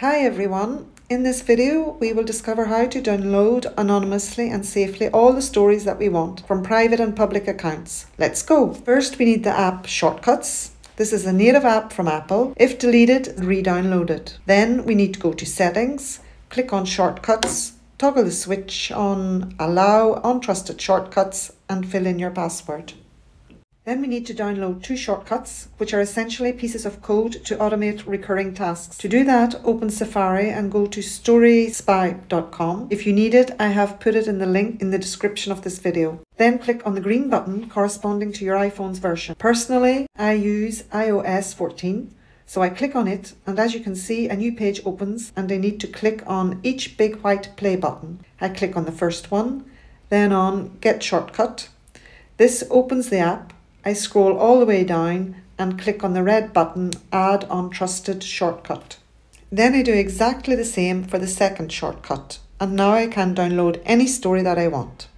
Hi everyone. In this video, we will discover how to download anonymously and safely all the stories that we want from private and public accounts. Let's go. First, we need the app Shortcuts. This is a native app from Apple. If deleted, re-download it. Then we need to go to Settings, click on Shortcuts, toggle the switch on Allow Untrusted Shortcuts and fill in your password. Then we need to download two shortcuts, which are essentially pieces of code to automate recurring tasks. To do that, open Safari and go to storyspy.com. If you need it, I have put it in the link in the description of this video. Then click on the green button corresponding to your iPhone's version. Personally, I use iOS 14. So I click on it and as you can see a new page opens and I need to click on each big white play button. I click on the first one, then on get shortcut. This opens the app I scroll all the way down and click on the red button Add Untrusted Shortcut. Then I do exactly the same for the second shortcut and now I can download any story that I want.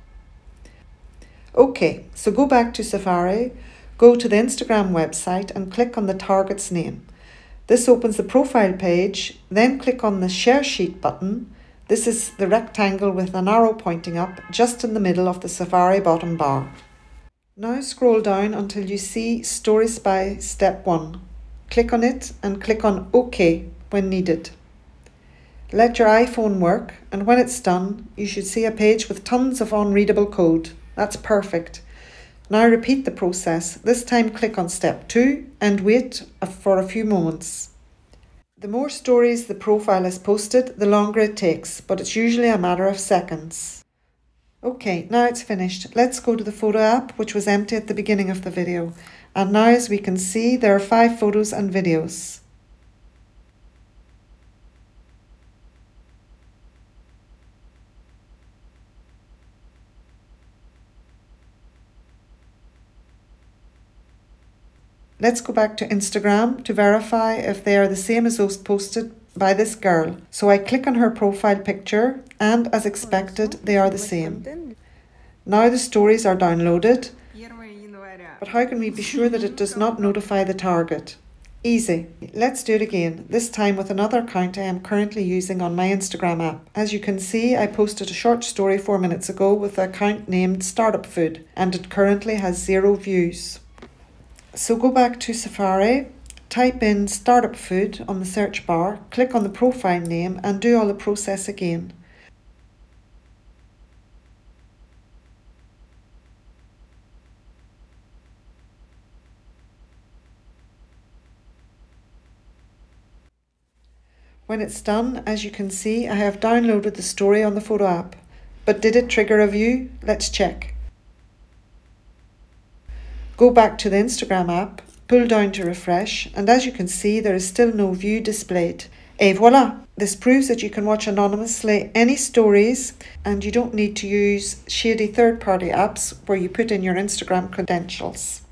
Okay, so go back to Safari, go to the Instagram website and click on the target's name. This opens the profile page, then click on the share sheet button. This is the rectangle with an arrow pointing up just in the middle of the Safari bottom bar. Now scroll down until you see Story Spy Step 1. Click on it and click on OK when needed. Let your iPhone work and when it's done you should see a page with tons of unreadable code. That's perfect. Now repeat the process. This time click on step 2 and wait for a few moments. The more stories the profile has posted, the longer it takes, but it's usually a matter of seconds. Okay, now it's finished. Let's go to the photo app, which was empty at the beginning of the video. And now as we can see, there are five photos and videos. Let's go back to Instagram to verify if they are the same as those posted by this girl. So I click on her profile picture and as expected they are the same. Now the stories are downloaded, but how can we be sure that it does not notify the target? Easy. Let's do it again, this time with another account I am currently using on my Instagram app. As you can see, I posted a short story four minutes ago with the account named Startup Food and it currently has zero views. So go back to Safari Type in startup food on the search bar, click on the profile name and do all the process again. When it's done, as you can see, I have downloaded the story on the photo app. But did it trigger a view? Let's check. Go back to the Instagram app Pull down to refresh and as you can see there is still no view displayed. Et voila! This proves that you can watch anonymously any stories and you don't need to use shady third-party apps where you put in your Instagram credentials.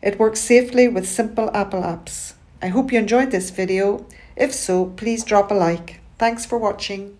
It works safely with simple Apple apps. I hope you enjoyed this video. If so, please drop a like. Thanks for watching.